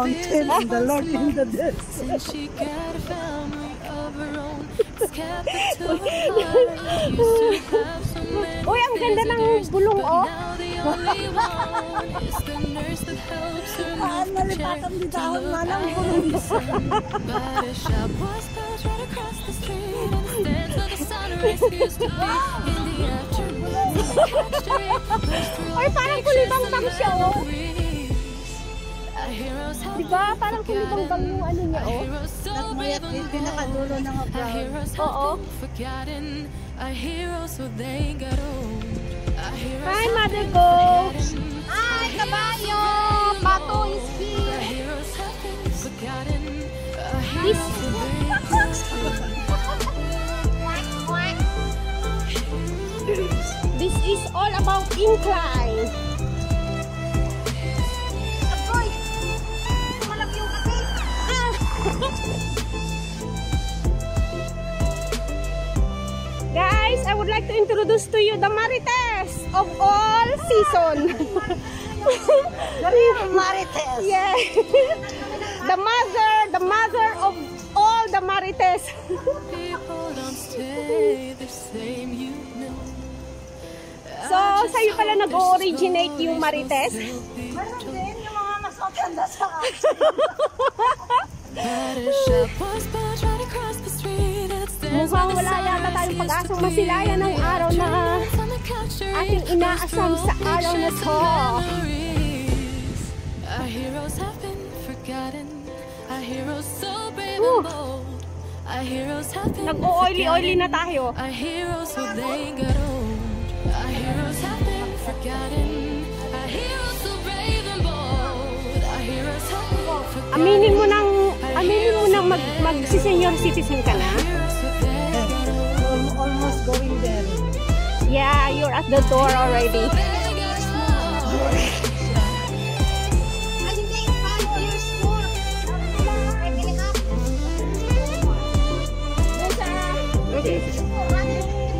mountain and the Lord in the desert. she got a family of her own. Uy, ang ganda ng bulong, oh. Paan ah, nalipatan dito ako na ng bulong. Ay, parang kulitang tamsya, oh. Diba? Parang yung ano niya oh. Din pinakadulo ng. Oo. have been forgotten. Our heroes, so they got old. Our heroes Hi, Mother forgotten. Kabayo! Pato is here. heroes have been forgotten. Our This- This is all about incline. Guys, I would like to introduce to you the Marites of all season. Marites. yeah. the mother, the mother of all the Marites. People don't stay the same, you know. so, sa'yo pala nag-originate yung Marites? Meron din yung mga mas maganda sa akin. Mukhang wala yata tayong pag-asang masilayan ng araw na ating inaasam sa araw na to. Our heroes have been forgotten. Our heroes so brave and bold. Our heroes have been Nag-o-oily-oily na tayo. Our heroes, so they got old. Our heroes have been forgotten. Our heroes, so brave and bold. Our heroes have been forgotten. Aminin mo nang, aminin mo nang mag, mag-senior citizen ka na? Heroes, so they got old. Al- Almost going there. Yeah, you're at the door already. They got old. Ay, hindi. Five years more. Ay, pili ka.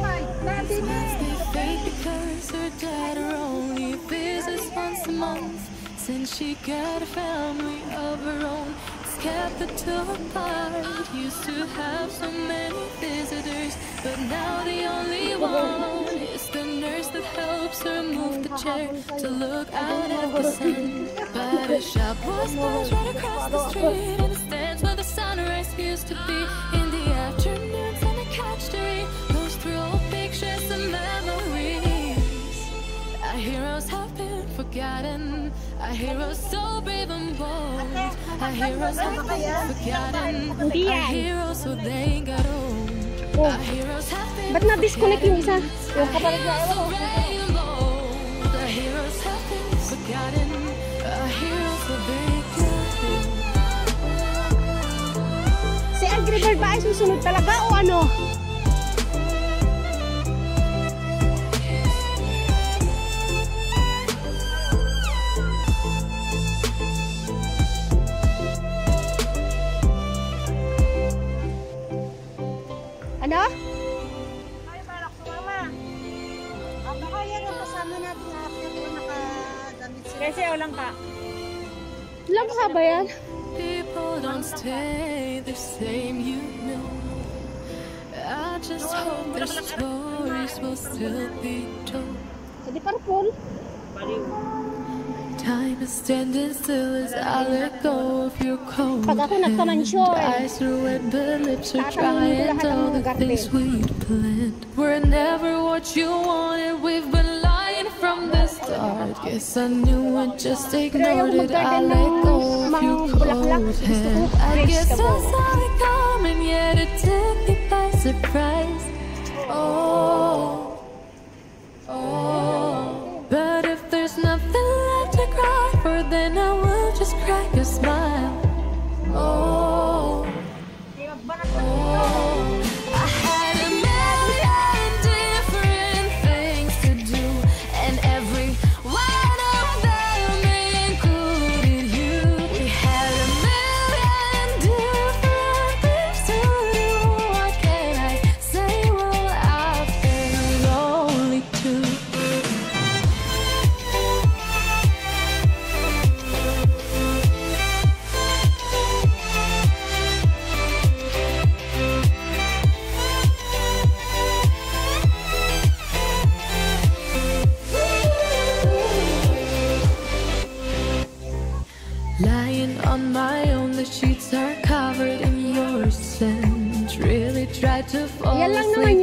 They fake because her dad only visits once a month. Since she got a family of her own, the two apart. Used to have so many visitors, but now the only one is the nurse that helps her move the chair to look out at the sun. But a shop was built right across the street, and it stands where the sunrise used to be. In the afternoons, on the couch to read, goes through old pictures and memories. Our heroes have been forgotten. Our heroes so brave and bold. Our heroes have been forgotten. Hindi Our yan. heroes, so they got old. Oh. Our heroes have been Ba't na-disconnect yung isa? Yung Our kapalit na, heroes so ewan ko. brave and bold. Our heroes have been forgotten. Our heroes, so they got old. Si Angry Bird ba ay susunod talaga o ano? Ano? Lang ka ba yan? People don't stay the same, you know. I just hope their stories will still be told. Eh, Hindi purple. Time is standing still as I let go of your cold Pag ako hand. nagkamansyon, Eyes are wet, but lips are dry, and all the things we'd planned were never what you wanted. We've been start. Guess I knew it, just ignored it. I let go of your cold hand. I guess I saw it coming, yet it took me by surprise. Oh, oh. But if there's nothing left to cry for, then I will just crack a smile. Oh, oh. To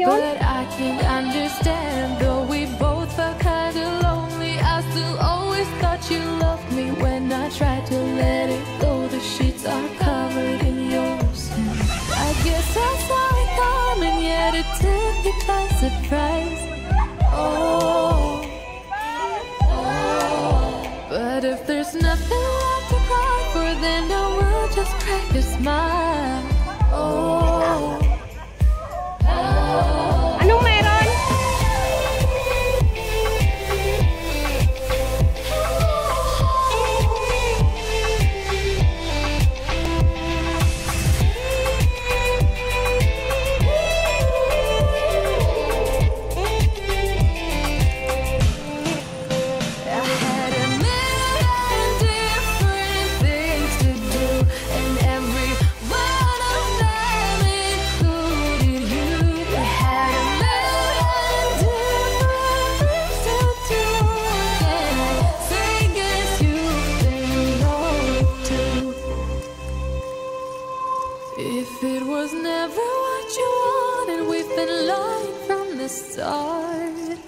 start.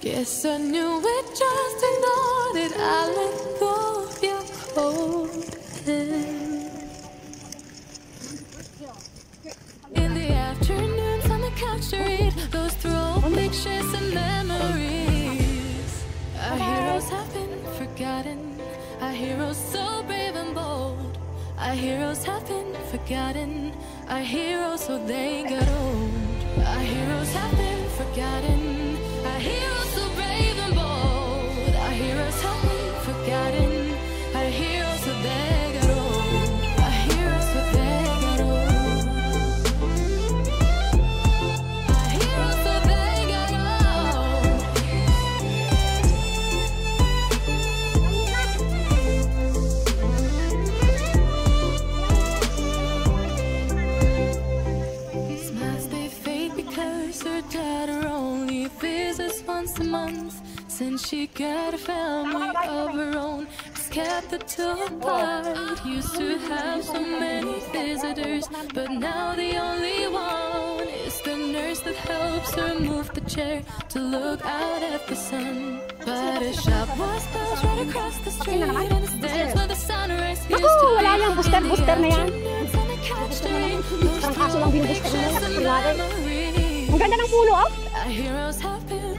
Guess I knew it, just ignored it. I let go of your cold hand. In the afternoons on the couch to read, those old pictures and memories. Our heroes have been forgotten. Our heroes so brave and bold. Our heroes have been forgotten. Our heroes so they got old. Our heroes have been forgotten. Our heroes so brave and bold. Our heroes Since she got a family of her own, it's kept the two apart. Used to have so many visitors, but now the only one is the nurse that helps her move the chair to look out at the sun. But a shop was built right across the street, and where the sunrise used to be. In the booster na yan. afternoons on the couch to those Ang kaso lang binubuster mo yan, kunwari. memories. Ang ganda ng puno, oh.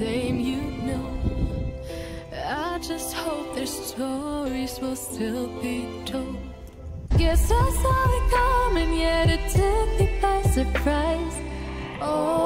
name you know. I just hope their stories will still be told. Guess I saw it coming, yet it took me by surprise. Oh,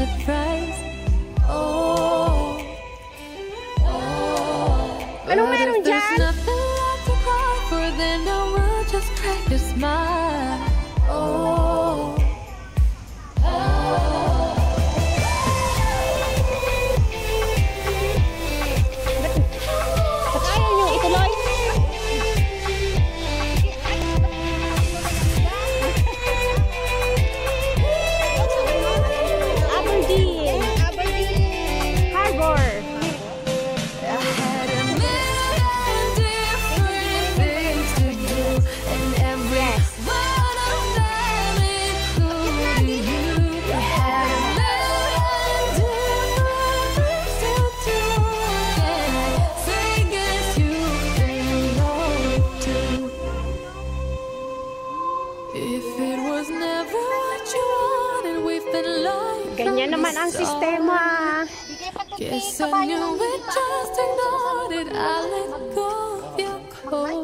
Surprise.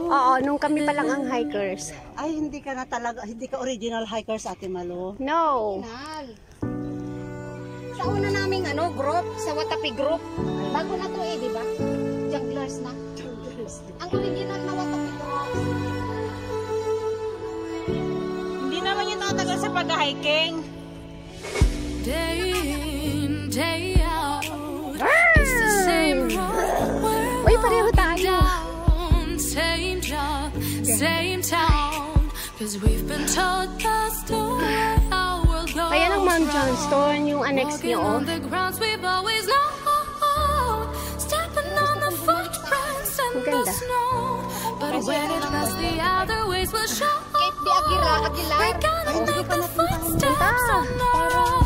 Oo, nung kami pa lang ang hikers. Ay, hindi ka na talaga, hindi ka original hikers, Ate Malo. No. Sa una naming ano, group, sa Watapi group. Bago na to eh, di ba? Junglers na. Ang original na Watapi group. Hindi naman yung tatagal sa pag-hiking. Day in, day Ayan ang Mount round. Johnston, yung annex Walking niyo, oh. on the grounds we've always known. Stepping on the footprints in Ang the ganda. snow. But when it comes, the other ways will show. Kate Di Aguila, Aguilar. We're gonna Ay, hindi make pa the napunta. footsteps on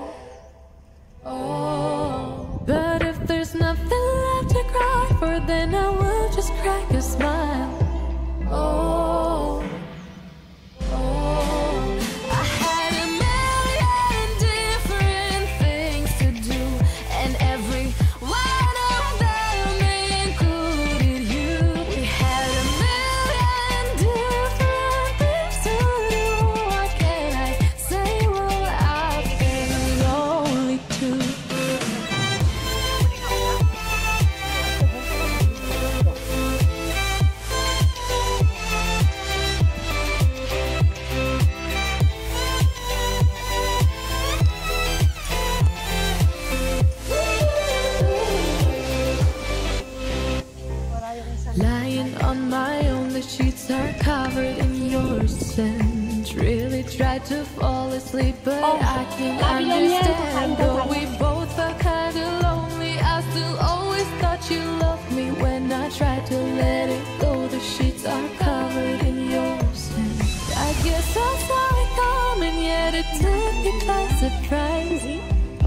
scent. Really tried to fall asleep, but I can't understand. Though we both are kinda lonely, I still always thought you loved me. When I tried to let it go, the sheets are covered in your scent. I guess I saw it coming, yet it took me by surprise.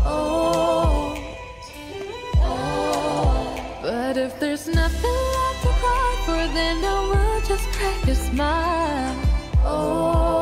Oh. oh. But if there's nothing left to cry for, then I will just crack a smile. Oh.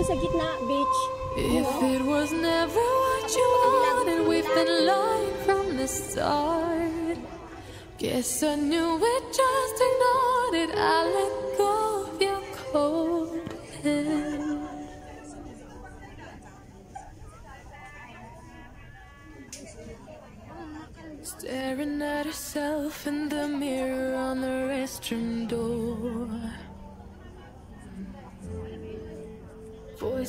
Doon sa gitna, beach. If it was never what you wanted, we've been lying from the start. Guess I knew it, just ignored it. I let go of your cold hand. Staring at herself in the mirror on the restroom door.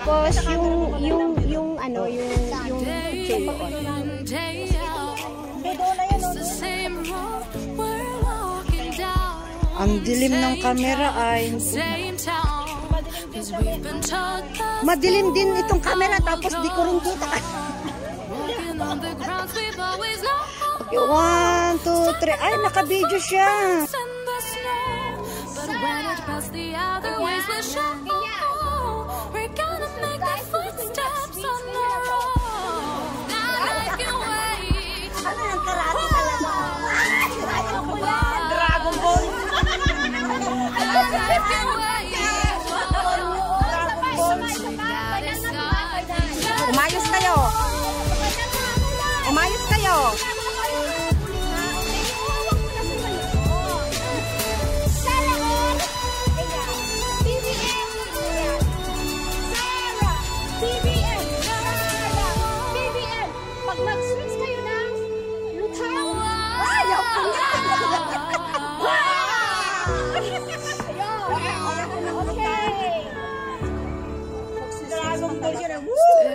Tapos yung yung yung ano yung yung shape ko. Day out. It's the same road we're walking down. Ang dilim ng kamera ay Same town. 'Cause we've been taught that madilim din itong kamera tapos di ko rin kita. walking on the grounds we've always known. One, two, three. Ay, naka-video siya. in the snow. But when it passed the other ways will show.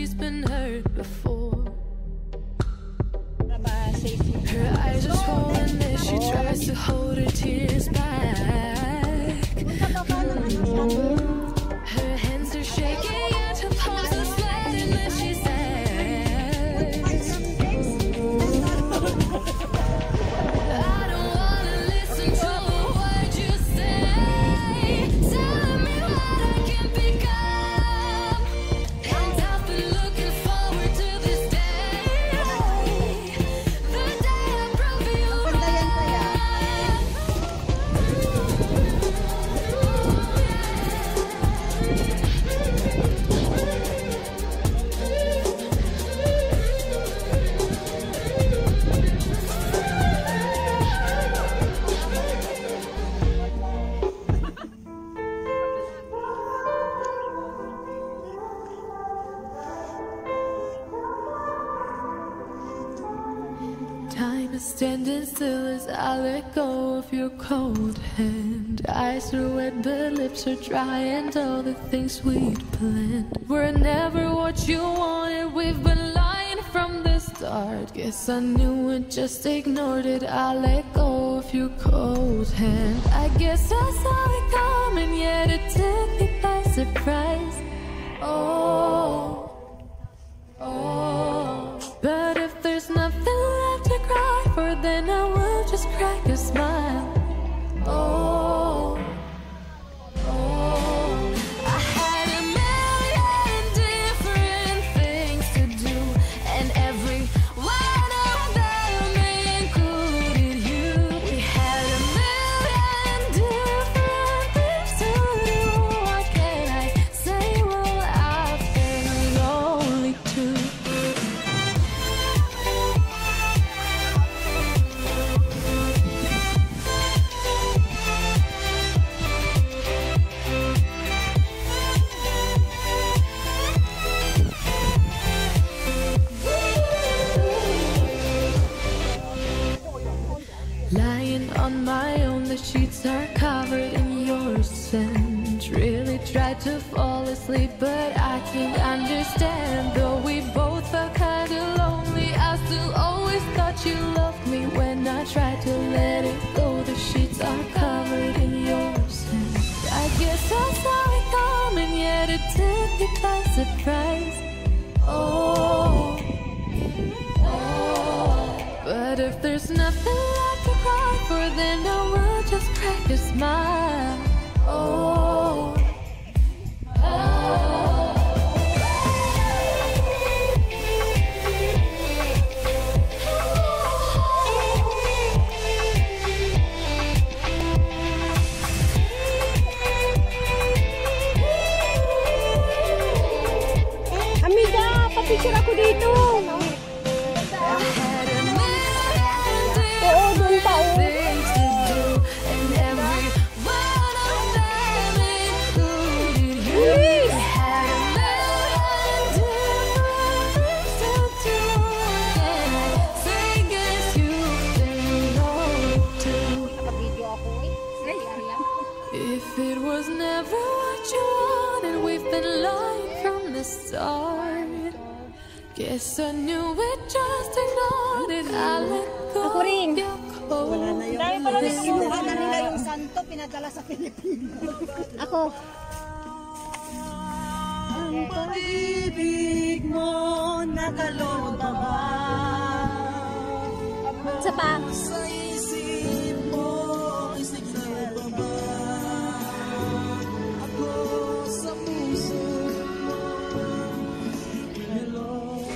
she's been hurt before. Her eyes are swollen as she tries to hold her tears back. Eyes are wet, but lips are dry, and all the things we'd planned were never what you wanted. We've been lying from the start. Guess I knew it, just ignored it. I let go of your cold hand. I guess I saw it coming, yet it took me by surprise. Oh. Oh, but if there's nothing left to cry for, then I will just crack a smile.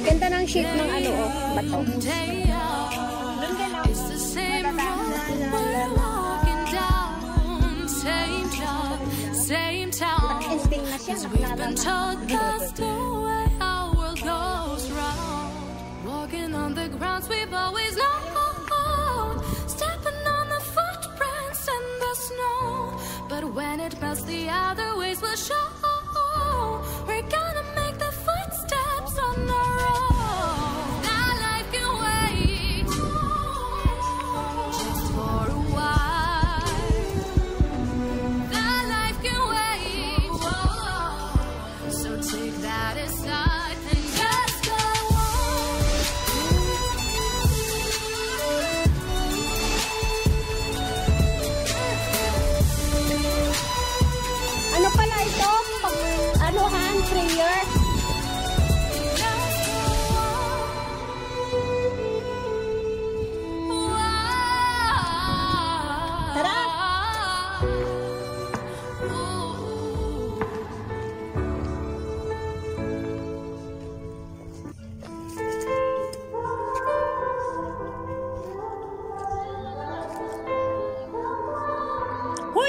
Ganda ng shape ng ano, oh, bato. Doon ka. Same town, cause we've been told that's the way our world goes round. Walking on the grounds we've always known, stepping on the footprints in the snow. But when it melts, the other ways will show.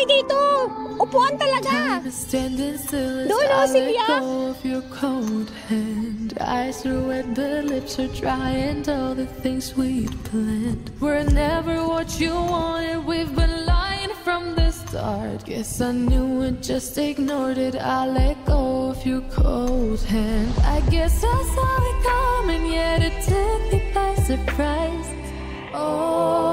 Dito! Upuan talaga! Standing still Doon, I Sylvia. let ah. go of your cold hand. Eyes are wet, but lips are dry, and all the things we'd planned were never what you wanted. We've been lying from the start. Guess I knew it, just ignored it. I let go of your cold hand. I guess I saw it coming, yet it took me by surprise. Oh.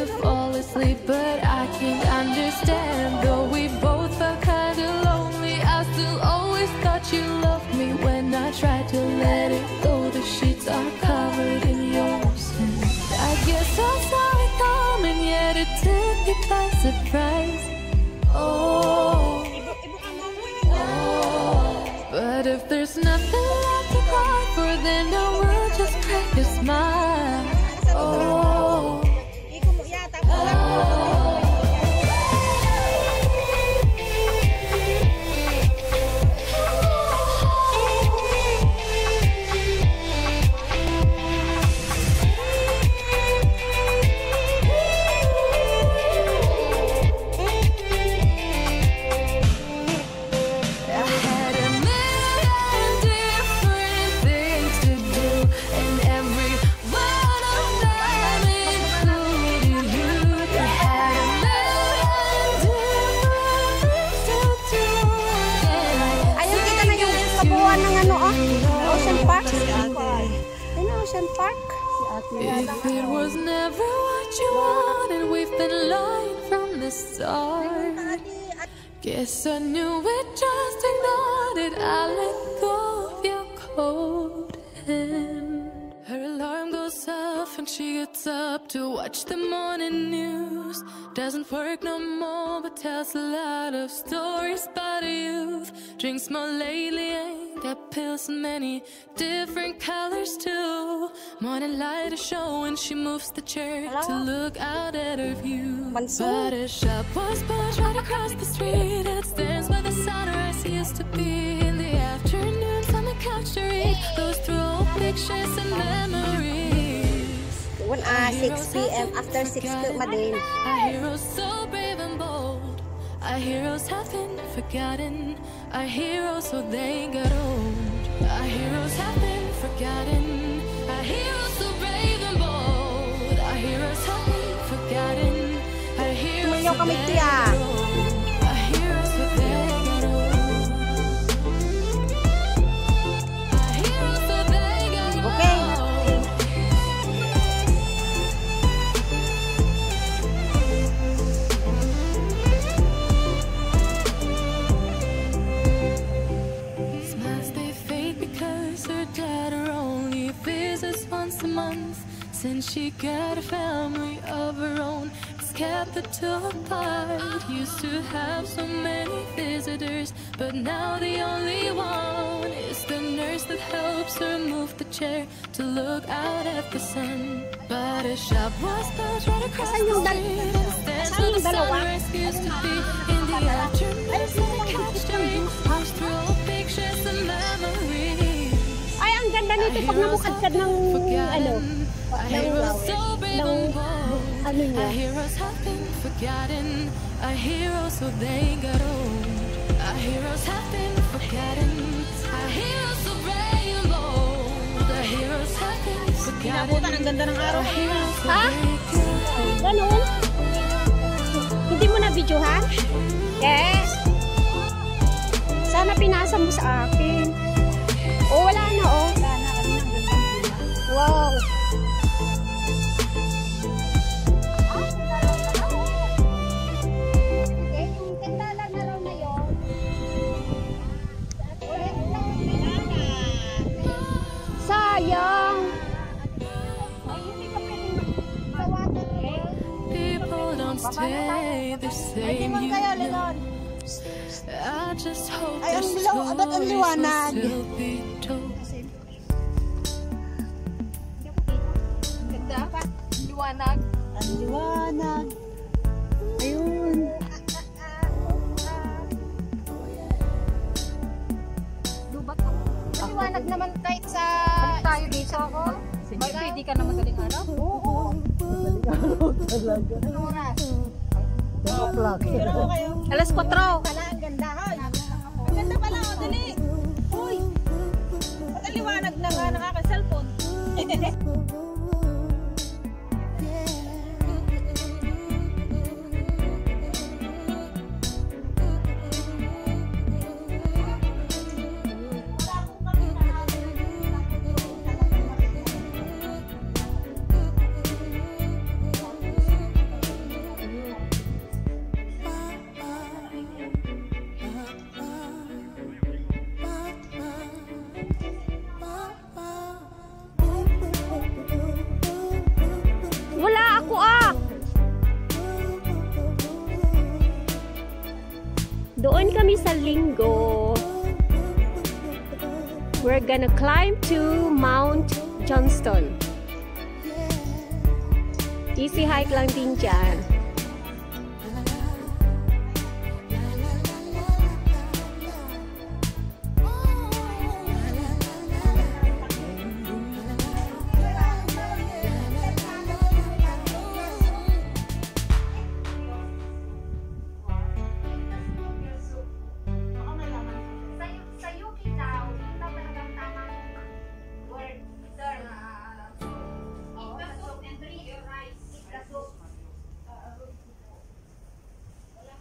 To fall asleep, but I can't understand. Though we both felt kinda lonely, I still always thought you loved me. When I tried to let it go, the sheets are covered in your scent. I guess I saw it coming, yet it took me by surprise. Ocean Park. If it was never what you wanted, we've been lying from the start. Guess I knew it, just ignored it. I let go of your cold hand. Her alarm goes off she gets up to watch the morning news. Doesn't work no more, but tells a lot of stories about her youth. Drinks more lately, ain't got pills in many different colors too. Morning light is showing, she moves the chair to look out at her view. But her shop was pushed right across the street. It stands where the sunrise used to be in the afternoons on the couch to read. Goes through old pictures and memories. One, ah, 6 p.m. After 6 po din. Our heroes so brave and bold. Our heroes have been forgotten. Our heroes so they got old. Our heroes have been forgotten. Our heroes so brave and bold. Our heroes have been forgotten. Our heroes so they got old. Got a family of her own. It's kept the two apart. Used to have so many visitors, but now the only one is the nurse that helps her move the chair to look out at the sun. But a shop was built right across the street. asan where the sunrise used to be in the afternoon. The couch train, through old pictures and memories. Ay, ang ganda nito pag namukadkad ng, ano, ng ng ano niya. Pinabutan ang ganda ng araw kanina. Ha? Ganun? Hindi mo na videohan? Yes. Sana pinasa mo sa akin. Stay the same, you know. I just hope Ay, ang lilaw- ba't ang liwanag? Ganda. Liwanag. Ang liwanag. Ayun. Lubat ako. Maliwanag naman kahit sa... Balik tayo dito ako. Sige, pwede ka na madaling araw? Oo. Anong oras? Alas 4. Pala, ang ganda. Hoy. Ang ganda pala, o, dali. Uy. Ba't ang na nga ng gonna climb to Mount Johnston. Easy hike lang din dyan.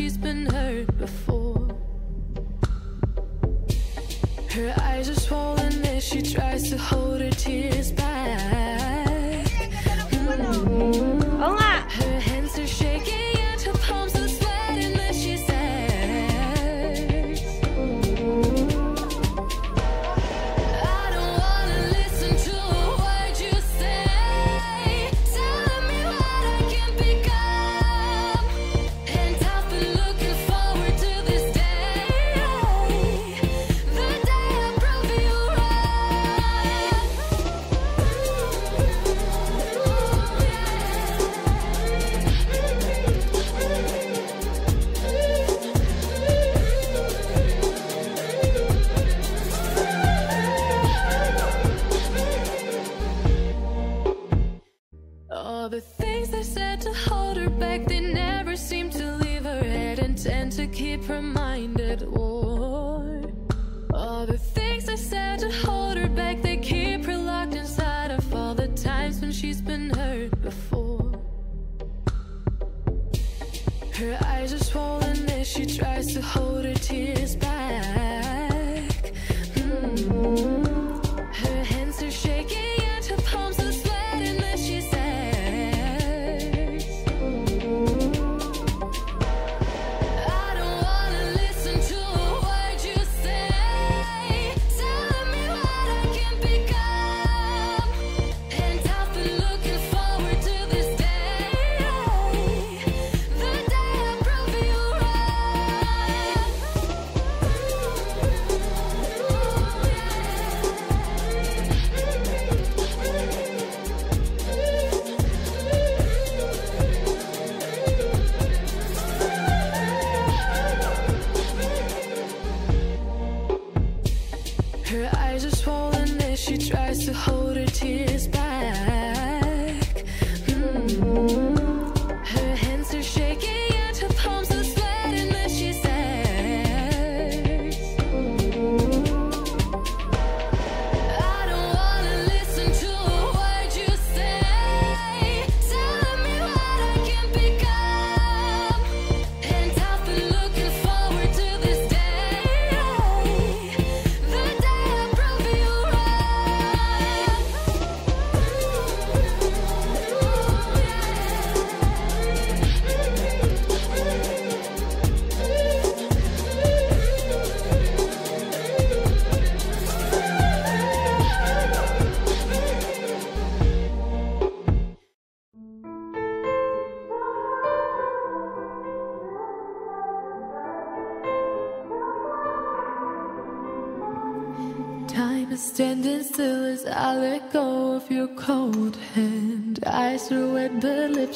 she's been hurt before. Her eyes are swollen as she tries to hold her tears back. Mm. Oo